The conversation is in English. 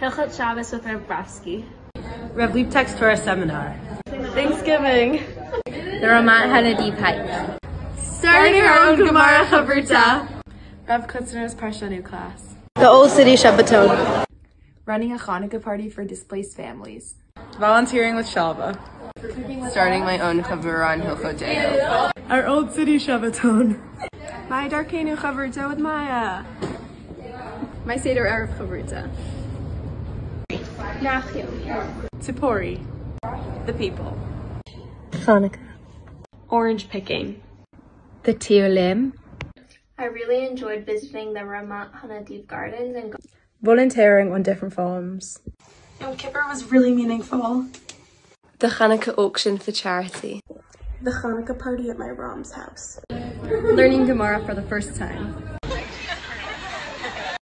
Hilchot Shabbos with Reb Bravsky. Rev Leap Text Torah Seminar. Thanksgiving. The Ramat Hanadiv Hike. Starting our own Gemara Chavruta. Rev Kutzner's Parshanut class. The Old City Shabbaton. Running a Hanukkah party for displaced families. Volunteering with Shalva. Starting my own Chavurah on Hilchot Deot. Our Old City Shabbaton. My Darkenu Chavruta with Maya. My Seder Erev Chavruta. Tzipori. The people. Hanukkah. Orange picking. The Tiolim. I really enjoyed visiting the Ramat Hanadiv Gardens and Volunteering on different farms. Yom Kippur was really meaningful. The Hanukkah auction for charity. The Hanukkah party at my Rom's house. Learning Gemara for the first time.